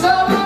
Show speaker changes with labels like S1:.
S1: 싸움